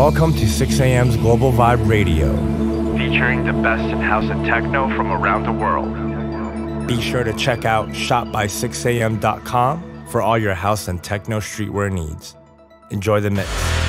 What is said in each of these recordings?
Welcome to 6am's Global Vibe Radio, featuring the best in house and techno from around the world. Be sure to check out shopby6am.com for all your house and techno streetwear needs. Enjoy the mix.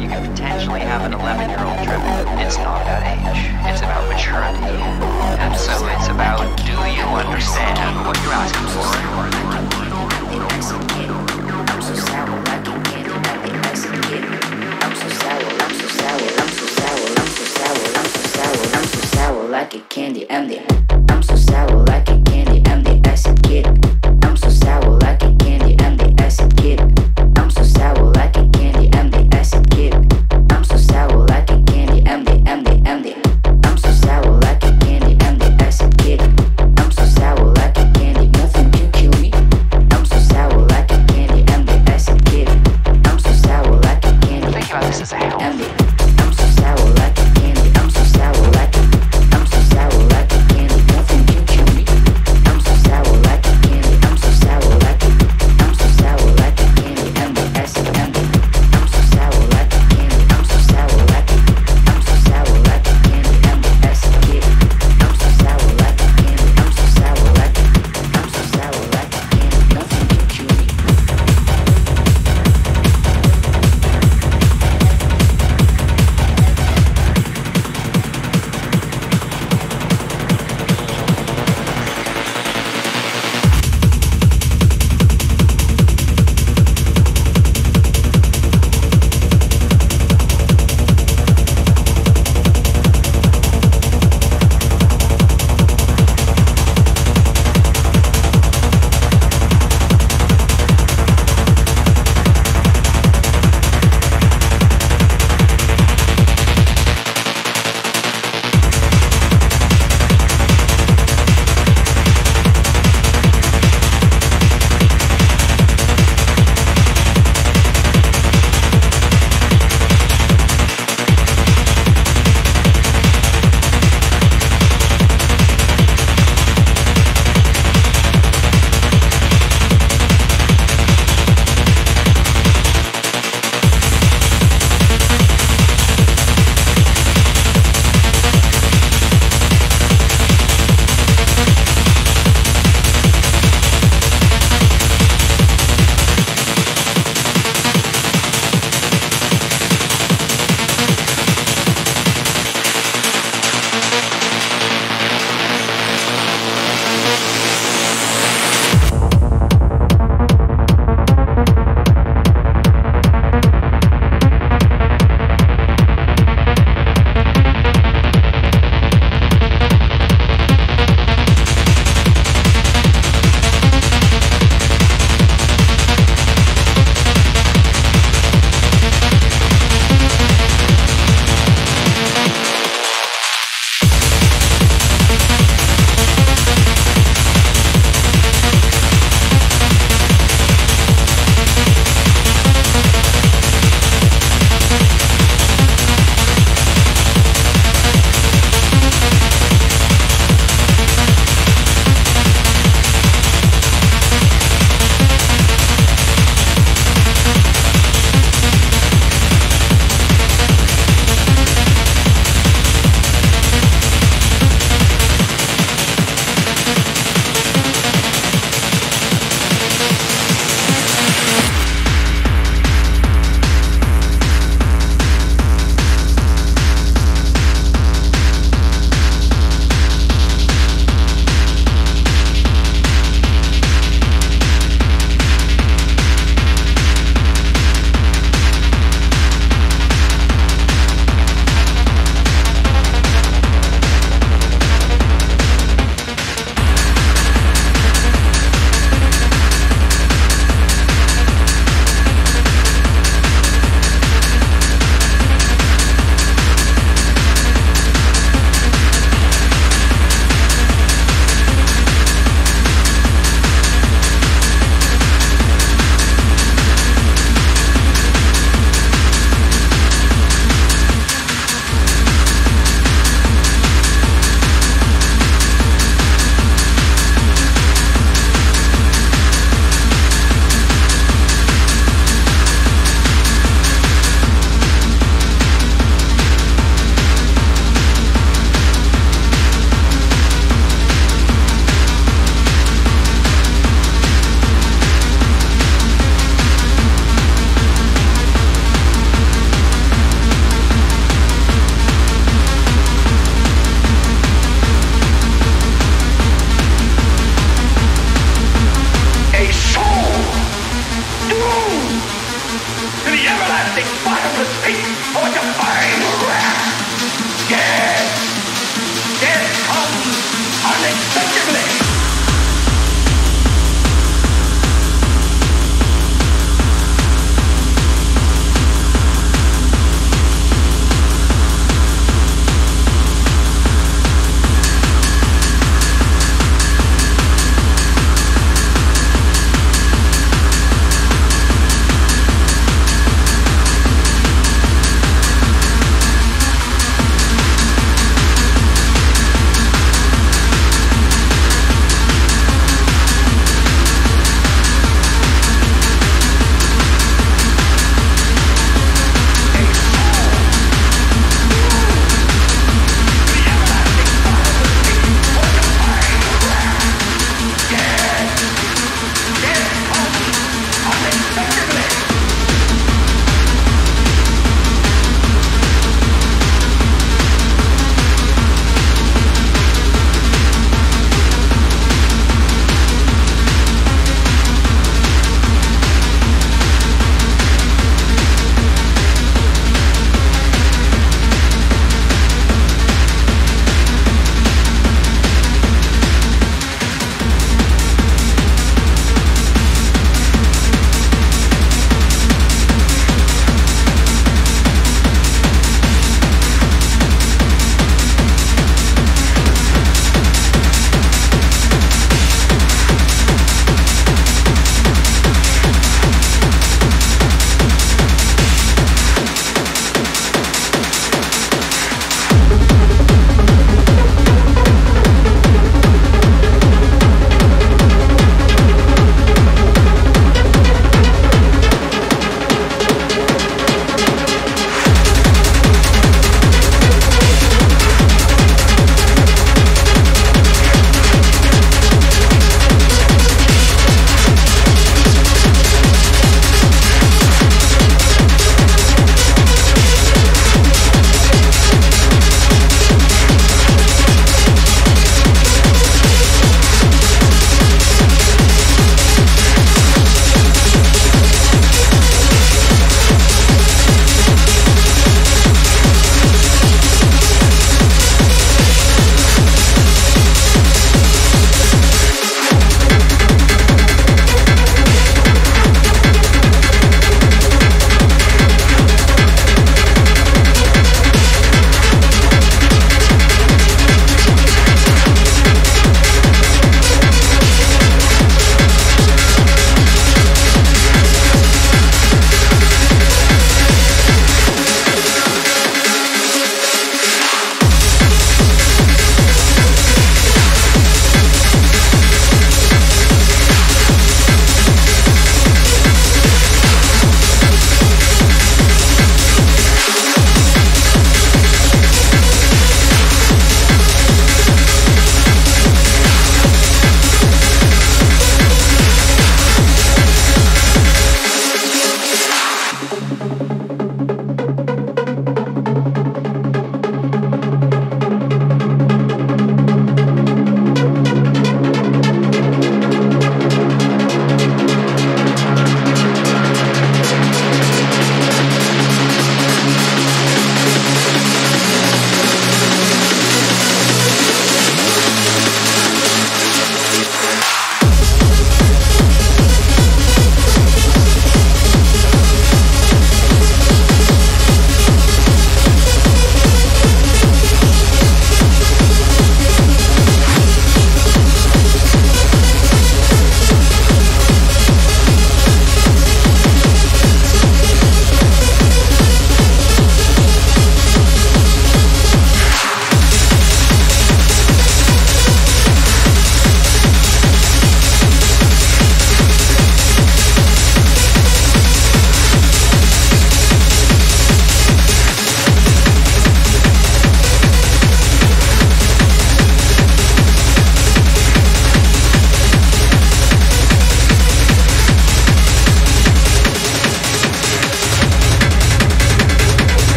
you can potentially have an 11 year old tripping. It's not about age, it's about maturity. And so it's about do you understand what you're asking for? I'm so sour, I'm so sour, I'm so sour, I'm so sour, I'm so sour, I'm so sour, I'm so sour I'm so sour, like a candy and